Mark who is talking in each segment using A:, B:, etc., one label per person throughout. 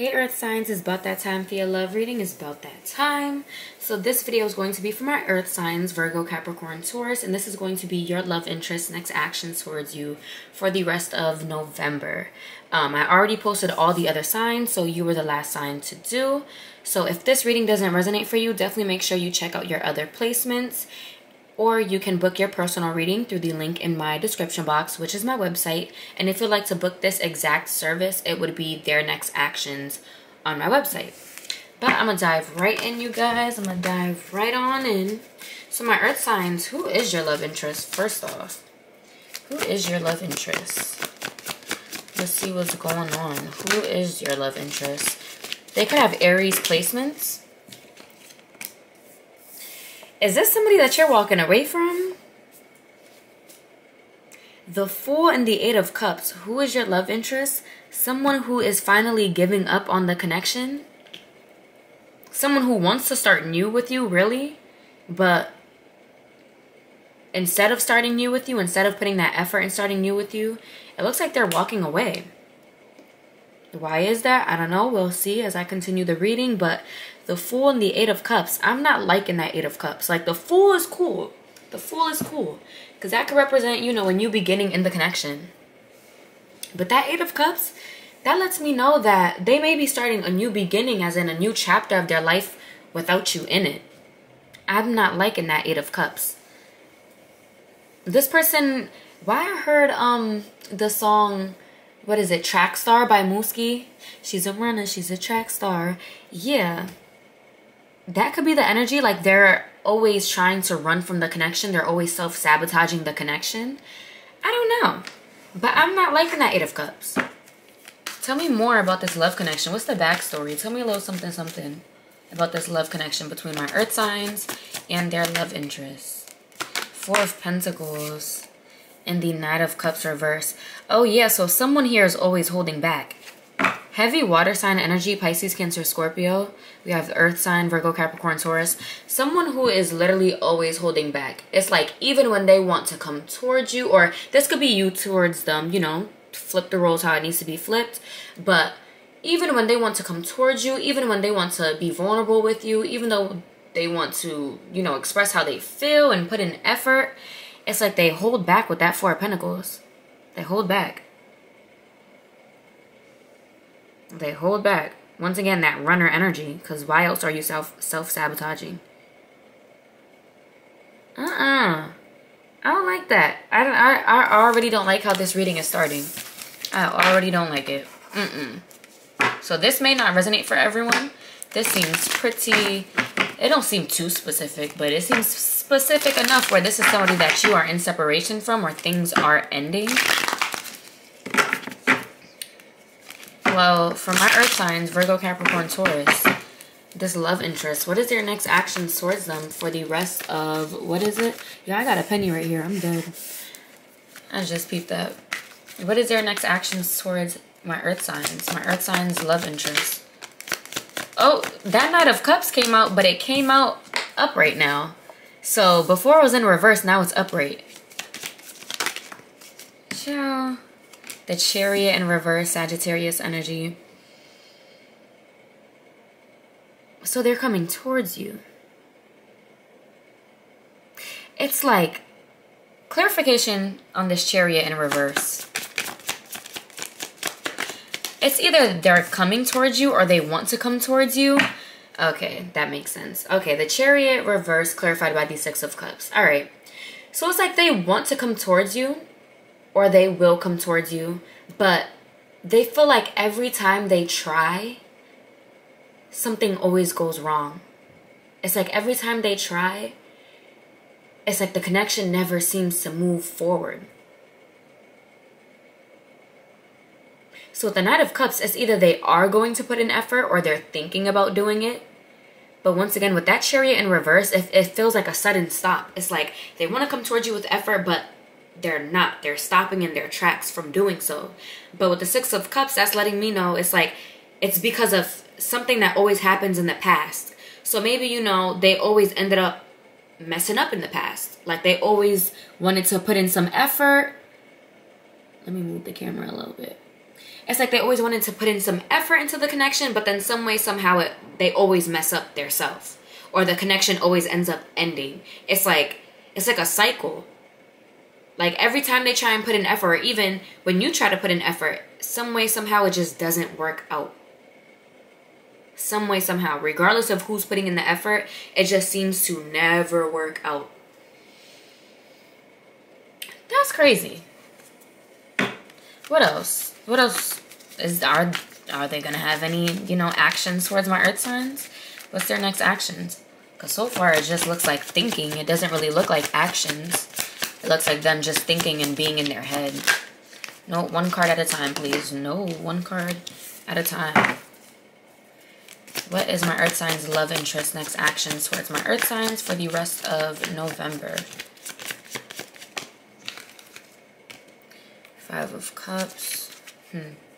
A: Hey Earth signs, it's about that time for your love reading. It's about that time. So this video is going to be for my Earth signs, Virgo, Capricorn, Taurus, and this is going to be your love interest, next actions towards you for the rest of November. Um, I already posted all the other signs, so you were the last sign to do. So if this reading doesn't resonate for you, definitely make sure you check out your other placements or you can book your personal reading through the link in my description box, which is my website. And if you'd like to book this exact service, it would be their next actions on my website. But I'm gonna dive right in, you guys. I'm gonna dive right on in. So my earth signs, who is your love interest? First off, who is your love interest? Let's see what's going on. Who is your love interest? They could have Aries placements. Is this somebody that you're walking away from? The Fool and the Eight of Cups. Who is your love interest? Someone who is finally giving up on the connection? Someone who wants to start new with you, really? But instead of starting new with you, instead of putting that effort in starting new with you, it looks like they're walking away. Why is that? I don't know. We'll see as I continue the reading. But the Fool and the Eight of Cups, I'm not liking that Eight of Cups. Like, the Fool is cool. The Fool is cool. Because that could represent, you know, a new beginning in the connection. But that Eight of Cups, that lets me know that they may be starting a new beginning, as in a new chapter of their life without you in it. I'm not liking that Eight of Cups. This person, why I heard um the song what is it, Track Star by Mooski. She's a runner, she's a track star. Yeah. That could be the energy. Like they're always trying to run from the connection. They're always self-sabotaging the connection. I don't know. But I'm not liking that Eight of Cups. Tell me more about this love connection. What's the backstory? Tell me a little something, something about this love connection between my earth signs and their love interest. Four of Pentacles and the Knight of Cups reverse. Oh yeah, so someone here is always holding back. Heavy water sign energy, Pisces, Cancer, Scorpio. We have the earth sign, Virgo, Capricorn, Taurus. Someone who is literally always holding back. It's like even when they want to come towards you, or this could be you towards them, you know, flip the roles how it needs to be flipped. But even when they want to come towards you, even when they want to be vulnerable with you, even though they want to, you know, express how they feel and put in effort, it's like they hold back with that Four of Pentacles. They hold back. They hold back. Once again, that runner energy. Because why else are you self self-sabotaging? Uh-uh. I don't like that. I, don't, I, I already don't like how this reading is starting. I already don't like it. Mm-mm. So this may not resonate for everyone. This seems pretty... It don't seem too specific, but it seems specific enough where this is somebody that you are in separation from or things are ending. Well, for my earth signs, Virgo, Capricorn, Taurus, this love interest, what is their next action towards them for the rest of, what is it? Yeah, I got a penny right here. I'm dead. I just peeped that. What is their next action towards my earth signs? My earth signs love interest. Oh, that Knight of Cups came out, but it came out upright now. So before it was in reverse, now it's upright. Ciao. The chariot in reverse, Sagittarius energy. So they're coming towards you. It's like clarification on this chariot in reverse. It's either they're coming towards you or they want to come towards you. Okay, that makes sense. Okay, the chariot reverse clarified by the six of cups. All right. So it's like they want to come towards you or they will come towards you, but they feel like every time they try, something always goes wrong. It's like every time they try, it's like the connection never seems to move forward. So with the Knight of Cups, it's either they are going to put in effort or they're thinking about doing it. But once again, with that chariot in reverse, it, it feels like a sudden stop. It's like they want to come towards you with effort, but they're not. They're stopping in their tracks from doing so. But with the Six of Cups, that's letting me know it's like it's because of something that always happens in the past. So maybe, you know, they always ended up messing up in the past. Like they always wanted to put in some effort. Let me move the camera a little bit it's like they always wanted to put in some effort into the connection, but then some way, somehow, it they always mess up their self. Or the connection always ends up ending. It's like it's like a cycle. Like every time they try and put in effort, or even when you try to put in effort, some way, somehow it just doesn't work out. Some way, somehow, regardless of who's putting in the effort, it just seems to never work out. That's crazy. What else? What else is are are they gonna have any you know actions towards my earth signs? What's their next actions? Because so far it just looks like thinking. It doesn't really look like actions. Looks like them just thinking and being in their head. No, one card at a time, please. No, one card at a time. What is my earth signs love interest next actions towards my earth signs for the rest of November? Five of Cups. Hmm.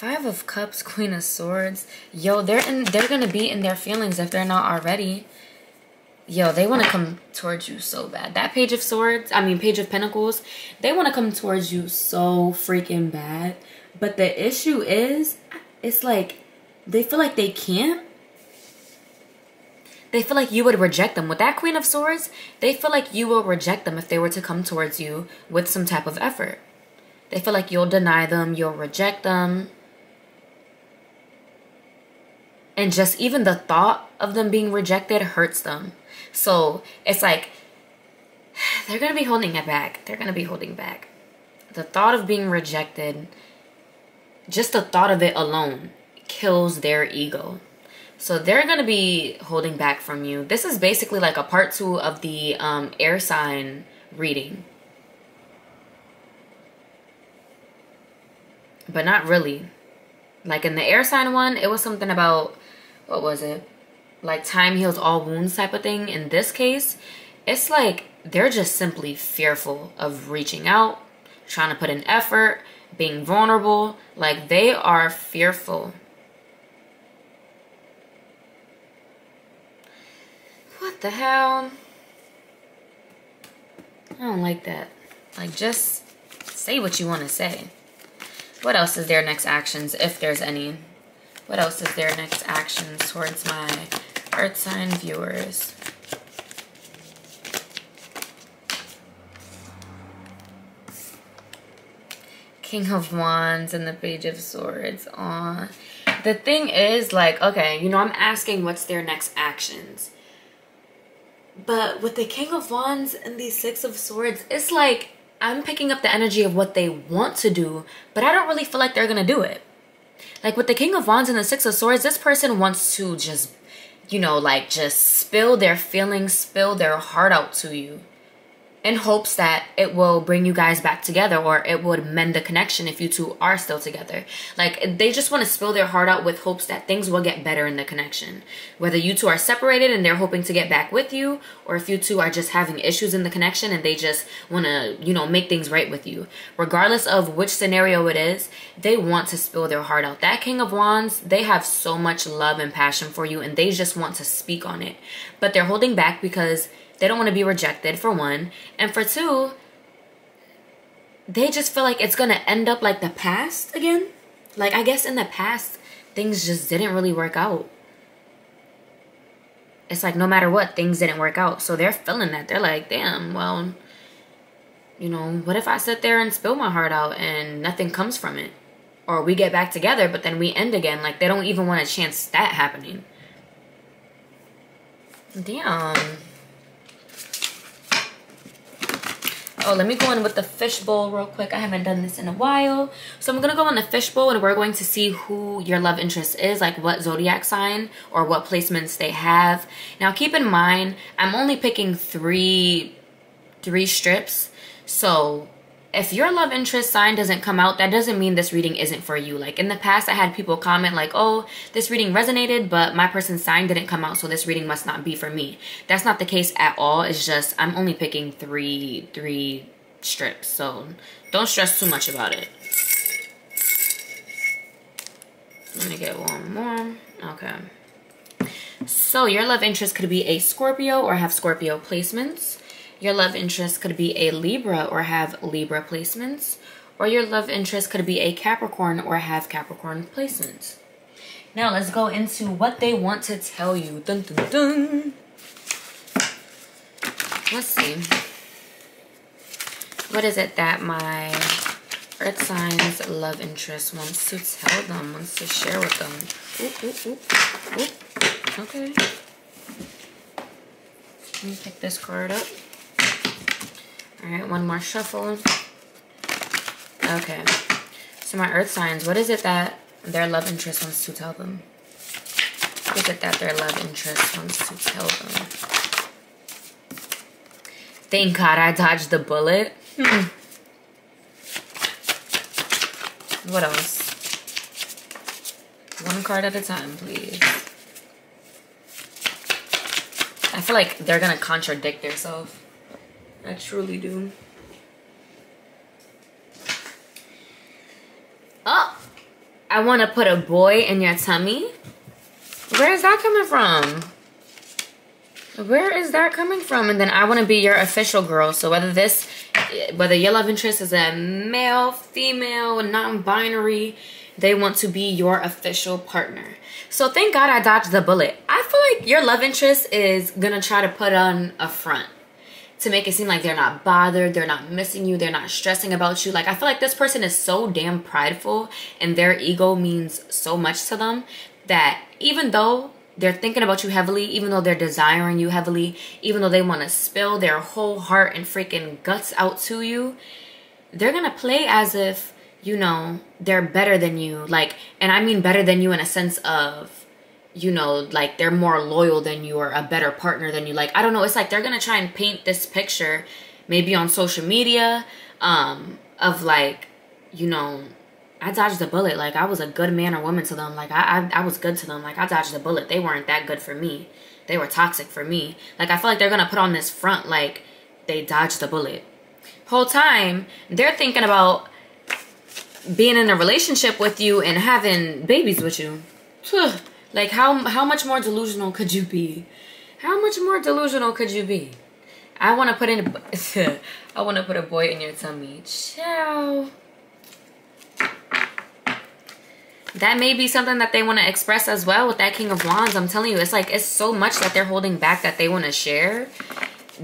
A: Five of Cups, Queen of Swords. Yo, they're in they're gonna be in their feelings if they're not already. Yo, they wanna come towards you so bad. That Page of Swords, I mean Page of Pentacles, they wanna come towards you so freaking bad. But the issue is, it's like they feel like they can't they feel like you would reject them. With that Queen of Swords, they feel like you will reject them if they were to come towards you with some type of effort. They feel like you'll deny them, you'll reject them. And just even the thought of them being rejected hurts them. So it's like they're going to be holding it back. They're going to be holding back. The thought of being rejected, just the thought of it alone, kills their ego. So they're going to be holding back from you. This is basically like a part two of the um, air sign reading. But not really. Like in the air sign one, it was something about, what was it? Like time heals all wounds type of thing. In this case, it's like they're just simply fearful of reaching out, trying to put in effort, being vulnerable. Like they are fearful What the hell? I don't like that. Like, just say what you want to say. What else is their next actions, if there's any? What else is their next actions towards my Earth sign viewers? King of Wands and the Page of Swords. Aw. The thing is, like, okay, you know, I'm asking what's their next actions. But with the King of Wands and the Six of Swords, it's like I'm picking up the energy of what they want to do, but I don't really feel like they're going to do it. Like with the King of Wands and the Six of Swords, this person wants to just, you know, like just spill their feelings, spill their heart out to you in hopes that it will bring you guys back together or it would mend the connection if you two are still together. Like they just want to spill their heart out with hopes that things will get better in the connection. Whether you two are separated and they're hoping to get back with you or if you two are just having issues in the connection and they just want to, you know, make things right with you. Regardless of which scenario it is, they want to spill their heart out. That King of Wands, they have so much love and passion for you and they just want to speak on it. But they're holding back because they don't want to be rejected, for one. And for two, they just feel like it's going to end up like the past again. Like, I guess in the past, things just didn't really work out. It's like no matter what, things didn't work out. So they're feeling that. They're like, damn, well, you know, what if I sit there and spill my heart out and nothing comes from it? Or we get back together, but then we end again. Like, they don't even want a chance that happening. Damn. Oh, let me go in with the fishbowl real quick. I haven't done this in a while. So I'm going to go in the fishbowl and we're going to see who your love interest is, like what zodiac sign or what placements they have. Now keep in mind, I'm only picking three, three strips. So if your love interest sign doesn't come out, that doesn't mean this reading isn't for you. Like in the past, I had people comment like, oh, this reading resonated, but my person's sign didn't come out, so this reading must not be for me. That's not the case at all. It's just I'm only picking three, three strips. So don't stress too much about it. Let me get one more. Okay. So your love interest could be a Scorpio or have Scorpio placements. Your love interest could be a Libra or have Libra placements. Or your love interest could be a Capricorn or have Capricorn placements. Now let's go into what they want to tell you. Dun, dun, dun. Let's see. What is it that my earth signs love interest wants to tell them, wants to share with them? Okay. Let me pick this card up. All right, one more shuffle. Okay. So my earth signs, what is it that their love interest wants to tell them? What is it that their love interest wants to tell them? Thank God I dodged the bullet. Hmm. What else? One card at a time, please. I feel like they're gonna contradict themselves. I truly do. Oh, I want to put a boy in your tummy. Where is that coming from? Where is that coming from? And then I want to be your official girl. So whether this, whether your love interest is a male, female, non-binary, they want to be your official partner. So thank God I dodged the bullet. I feel like your love interest is going to try to put on a front to make it seem like they're not bothered, they're not missing you, they're not stressing about you. Like, I feel like this person is so damn prideful and their ego means so much to them that even though they're thinking about you heavily, even though they're desiring you heavily, even though they want to spill their whole heart and freaking guts out to you, they're going to play as if, you know, they're better than you. Like, and I mean better than you in a sense of, you know, like they're more loyal than you or a better partner than you. Like, I don't know. It's like they're going to try and paint this picture maybe on social media um, of like, you know, I dodged the bullet. Like I was a good man or woman to them. Like I, I, I was good to them. Like I dodged the bullet. They weren't that good for me. They were toxic for me. Like I feel like they're gonna put on this front like they dodged the bullet. Whole time they're thinking about being in a relationship with you and having babies with you. Like how how much more delusional could you be? How much more delusional could you be? I want to put in a, I want to put a boy in your tummy. Ciao. that may be something that they want to express as well with that King of Wands. I'm telling you, it's like it's so much that they're holding back that they want to share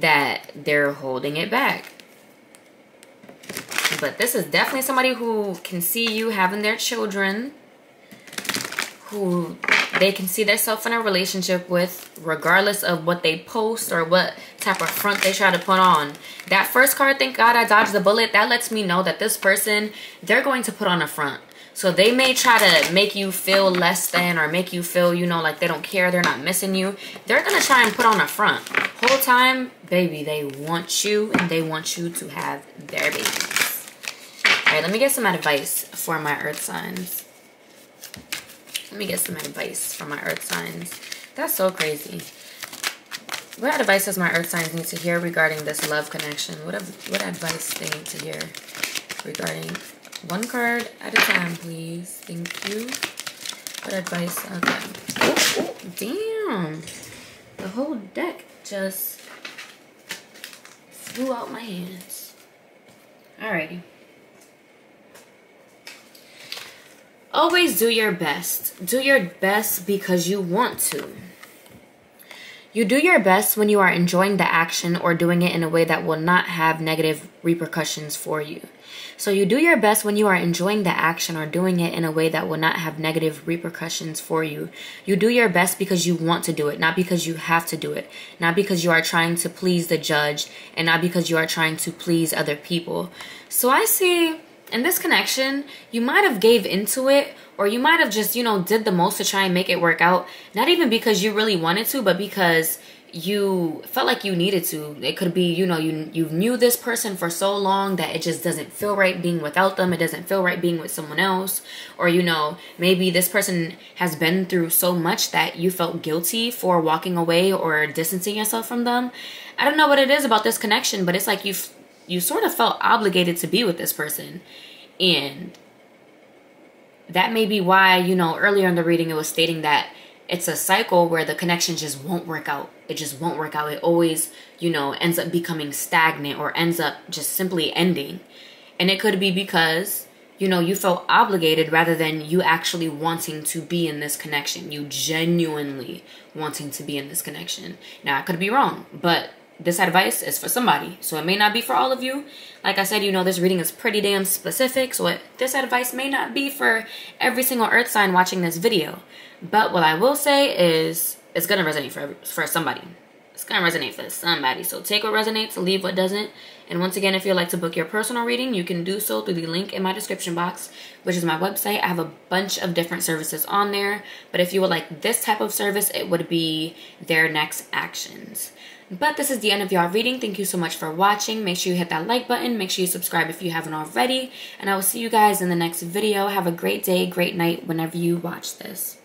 A: that they're holding it back. But this is definitely somebody who can see you having their children, who they can see themselves in a relationship with, regardless of what they post or what type of front they try to put on. That first card, thank God I dodged the bullet, that lets me know that this person, they're going to put on a front so they may try to make you feel less than or make you feel, you know, like they don't care, they're not missing you. They're to try and put on a front. Whole time, baby, they want you and they want you to have their babies. All right, let me get some advice for my earth signs. Let me get some advice from my earth signs. That's so crazy. What advice does my earth signs need to hear regarding this love connection? What, what advice they need to hear regarding one card at a time, please. Thank you. What advice? Okay. Oh, damn. The whole deck just flew out my hands. Alrighty. Always do your best. Do your best because you want to. You do your best when you are enjoying the action or doing it in a way that will not have negative repercussions for you. So you do your best when you are enjoying the action or doing it in a way that will not have negative repercussions for you. You do your best because you want to do it, not because you have to do it, not because you are trying to please the judge, and not because you are trying to please other people. So I see in this connection, you might have gave into it or you might have just, you know, did the most to try and make it work out. Not even because you really wanted to, but because you felt like you needed to. It could be, you know, you you knew this person for so long that it just doesn't feel right being without them. It doesn't feel right being with someone else. Or, you know, maybe this person has been through so much that you felt guilty for walking away or distancing yourself from them. I don't know what it is about this connection, but it's like you you sort of felt obligated to be with this person. And that may be why, you know, earlier in the reading it was stating that it's a cycle where the connection just won't work out. It just won't work out. It always, you know, ends up becoming stagnant or ends up just simply ending. And it could be because, you know, you felt obligated rather than you actually wanting to be in this connection. You genuinely wanting to be in this connection. Now, I could be wrong, but this advice is for somebody. So it may not be for all of you. Like I said, you know, this reading is pretty damn specific. So it, this advice may not be for every single earth sign watching this video. But what I will say is it's going to resonate for, for somebody. It's going to resonate for somebody. So take what resonates, leave what doesn't. And once again, if you'd like to book your personal reading, you can do so through the link in my description box, which is my website. I have a bunch of different services on there. But if you would like this type of service, it would be their next actions. But this is the end of your reading. Thank you so much for watching. Make sure you hit that like button. Make sure you subscribe if you haven't already. And I will see you guys in the next video. Have a great day, great night whenever you watch this.